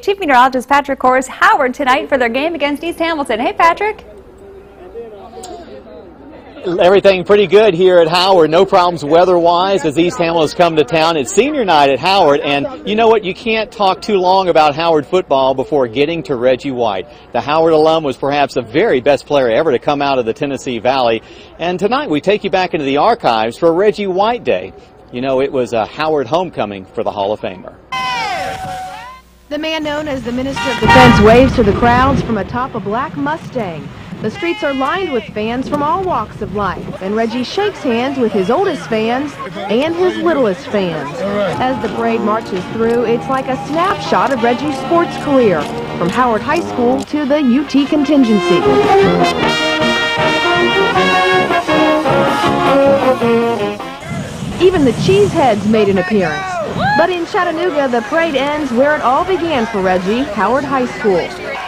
Chief Meteorologist Patrick Horse Howard tonight for their game against East Hamilton. Hey, Patrick. Everything pretty good here at Howard. No problems weather-wise as East Hamilton has come to town. It's senior night at Howard, and you know what? You can't talk too long about Howard football before getting to Reggie White. The Howard alum was perhaps the very best player ever to come out of the Tennessee Valley. And tonight we take you back into the archives for Reggie White Day. You know, it was a Howard homecoming for the Hall of Famer. The man known as the Minister of Defense waves to the crowds from atop a black Mustang. The streets are lined with fans from all walks of life, and Reggie shakes hands with his oldest fans and his littlest fans. As the parade marches through, it's like a snapshot of Reggie's sports career, from Howard High School to the UT contingency. Even the Cheeseheads made an appearance. But in Chattanooga, the parade ends where it all began for Reggie, Howard High School.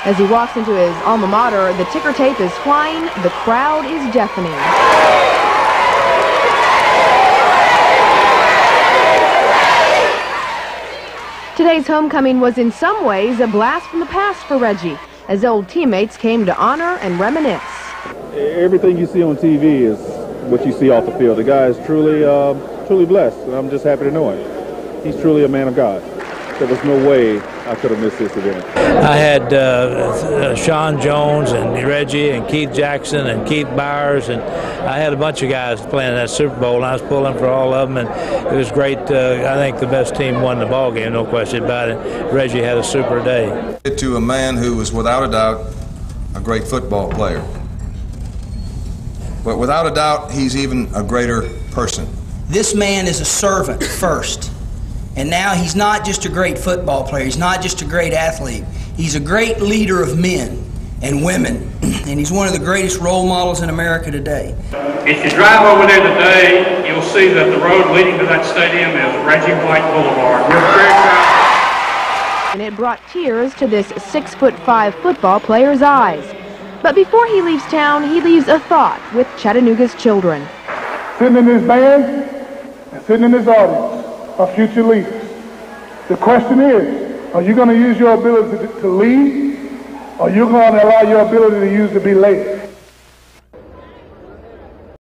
As he walks into his alma mater, the ticker tape is flying, the crowd is deafening. Today's homecoming was in some ways a blast from the past for Reggie, as old teammates came to honor and reminisce. Everything you see on TV is what you see off the field. The guy is truly, uh, truly blessed, and I'm just happy to know him he's truly a man of God. There was no way I could have missed this event. I had uh, uh, Sean Jones and Reggie and Keith Jackson and Keith Byars, and I had a bunch of guys playing that Super Bowl, and I was pulling for all of them, and it was great. Uh, I think the best team won the ball game, no question about it. Reggie had a super day. To a man who was without a doubt a great football player, but without a doubt, he's even a greater person. This man is a servant first. And now he's not just a great football player, he's not just a great athlete, he's a great leader of men and women. And he's one of the greatest role models in America today. If you drive over there today, you'll see that the road leading to that stadium is Reggie White Boulevard. We're very proud. And it brought tears to this six foot five football player's eyes. But before he leaves town, he leaves a thought with Chattanooga's children. Sitting in this band and sitting in this audience are future leaders. The question is, are you going to use your ability to, to lead, or are you going to allow your ability to use to be led?